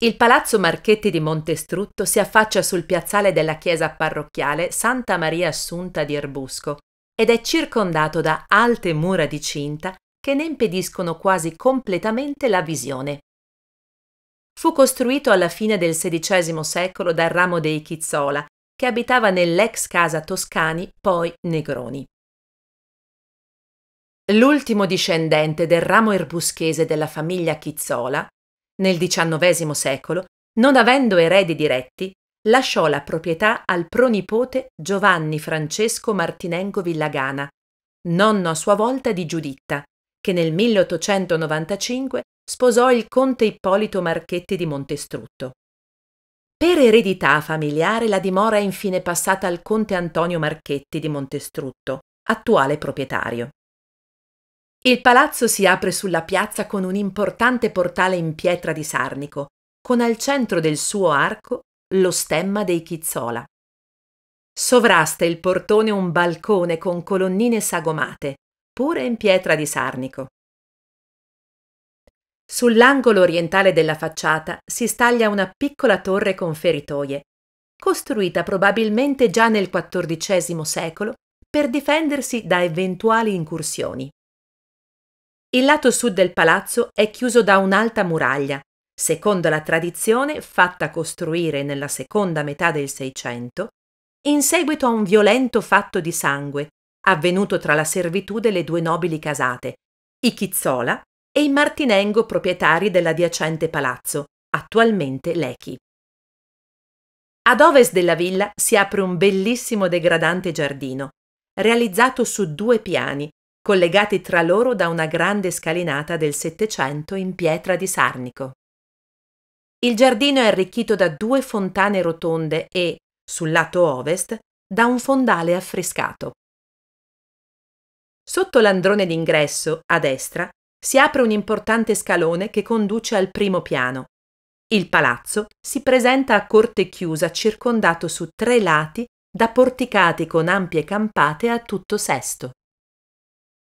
Il palazzo Marchetti di Montestrutto si affaccia sul piazzale della chiesa parrocchiale Santa Maria Assunta di Erbusco ed è circondato da alte mura di cinta che ne impediscono quasi completamente la visione. Fu costruito alla fine del XVI secolo dal ramo dei Chizzola, che abitava nell'ex casa Toscani, poi Negroni. L'ultimo discendente del ramo erbuschese della famiglia Chizzola, nel XIX secolo, non avendo eredi diretti, lasciò la proprietà al pronipote Giovanni Francesco Martinengo Villagana, nonno a sua volta di Giuditta, che nel 1895 sposò il conte Ippolito Marchetti di Montestrutto. Per eredità familiare la dimora è infine passata al conte Antonio Marchetti di Montestrutto, attuale proprietario. Il palazzo si apre sulla piazza con un importante portale in pietra di Sarnico, con al centro del suo arco lo stemma dei Chizzola. Sovrasta il portone un balcone con colonnine sagomate, pure in pietra di Sarnico. Sull'angolo orientale della facciata si staglia una piccola torre con feritoie, costruita probabilmente già nel XIV secolo per difendersi da eventuali incursioni. Il lato sud del palazzo è chiuso da un'alta muraglia, secondo la tradizione fatta costruire nella seconda metà del Seicento, in seguito a un violento fatto di sangue avvenuto tra la servitù delle due nobili casate, i Chizzola e i Martinengo proprietari dell'adiacente palazzo, attualmente Lechi. Ad ovest della villa si apre un bellissimo degradante giardino, realizzato su due piani collegati tra loro da una grande scalinata del Settecento in pietra di Sarnico. Il giardino è arricchito da due fontane rotonde e, sul lato ovest, da un fondale affrescato. Sotto l'androne d'ingresso, a destra, si apre un importante scalone che conduce al primo piano. Il palazzo si presenta a corte chiusa circondato su tre lati da porticati con ampie campate a tutto sesto.